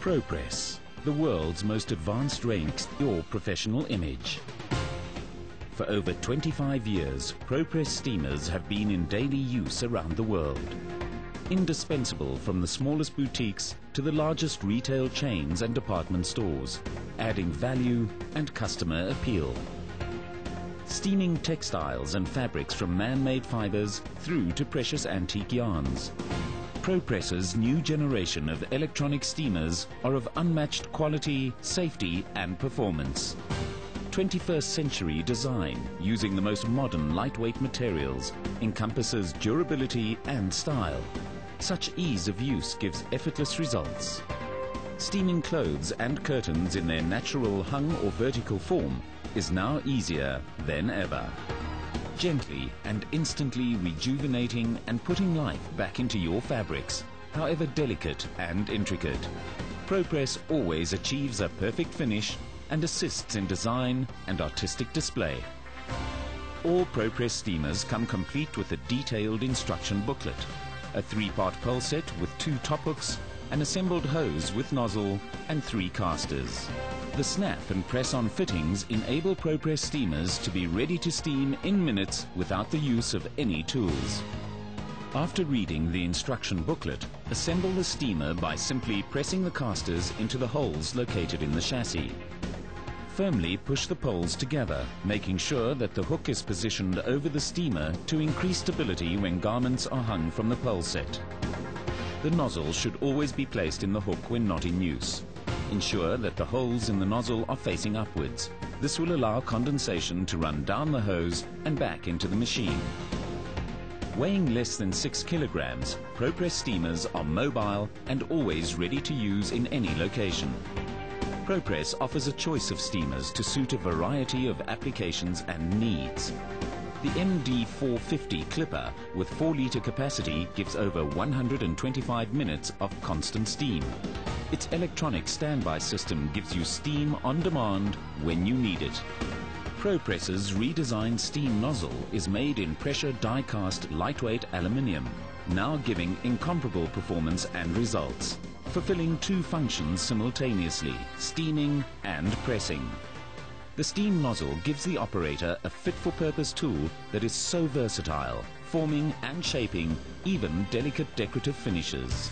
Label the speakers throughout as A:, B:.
A: ProPress, the world's most advanced range, your professional image. For over 25 years, ProPress steamers have been in daily use around the world. Indispensable from the smallest boutiques to the largest retail chains and department stores, adding value and customer appeal. Steaming textiles and fabrics from man-made fibers through to precious antique yarns. ProPress's new generation of electronic steamers are of unmatched quality, safety and performance. 21st century design using the most modern lightweight materials encompasses durability and style. Such ease of use gives effortless results. Steaming clothes and curtains in their natural hung or vertical form is now easier than ever gently and instantly rejuvenating and putting life back into your fabrics, however delicate and intricate. ProPress always achieves a perfect finish and assists in design and artistic display. All ProPress steamers come complete with a detailed instruction booklet, a three-part pole set with two top hooks, an assembled hose with nozzle and three casters. The snap and press-on fittings enable ProPress steamers to be ready to steam in minutes without the use of any tools. After reading the instruction booklet, assemble the steamer by simply pressing the casters into the holes located in the chassis. Firmly push the poles together, making sure that the hook is positioned over the steamer to increase stability when garments are hung from the pole set. The nozzle should always be placed in the hook when not in use. Ensure that the holes in the nozzle are facing upwards. This will allow condensation to run down the hose and back into the machine. Weighing less than 6 kilograms, ProPress steamers are mobile and always ready to use in any location. ProPress offers a choice of steamers to suit a variety of applications and needs. The MD450 Clipper with 4 litre capacity gives over 125 minutes of constant steam. Its electronic standby system gives you steam on demand when you need it. ProPress's redesigned steam nozzle is made in pressure die-cast lightweight aluminium, now giving incomparable performance and results, fulfilling two functions simultaneously, steaming and pressing. The steam nozzle gives the operator a fit-for-purpose tool that is so versatile, forming and shaping even delicate decorative finishes.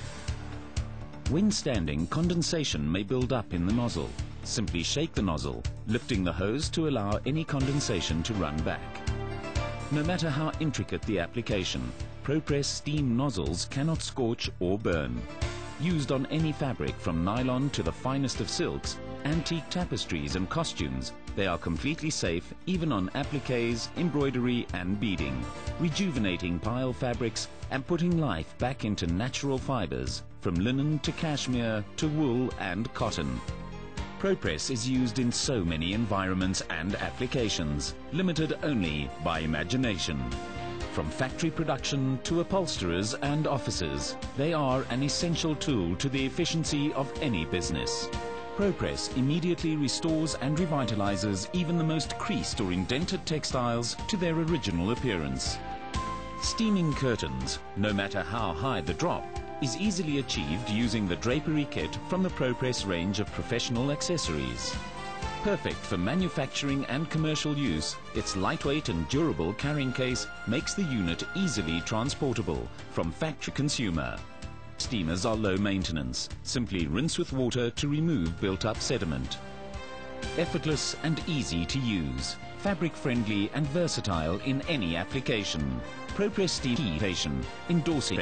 A: When standing, condensation may build up in the nozzle. Simply shake the nozzle, lifting the hose to allow any condensation to run back. No matter how intricate the application, ProPress steam nozzles cannot scorch or burn. Used on any fabric from nylon to the finest of silks, antique tapestries and costumes, they are completely safe even on appliques, embroidery and beading, rejuvenating pile fabrics and putting life back into natural fibers, from linen to cashmere to wool and cotton. ProPress is used in so many environments and applications, limited only by imagination. From factory production to upholsterers and offices, they are an essential tool to the efficiency of any business. ProPress immediately restores and revitalizes even the most creased or indented textiles to their original appearance. Steaming curtains, no matter how high the drop, is easily achieved using the drapery kit from the ProPress range of professional accessories. Perfect for manufacturing and commercial use, its lightweight and durable carrying case makes the unit easily transportable from factory to consumer. Steamers are low maintenance. Simply rinse with water to remove built-up sediment. Effortless and easy to use. Fabric friendly and versatile in any application. ProPress Steam Endorsing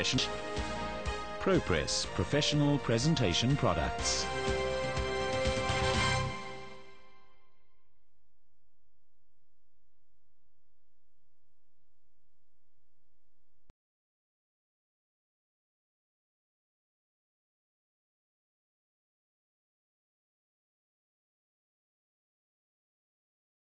A: ProPress Professional Presentation Products.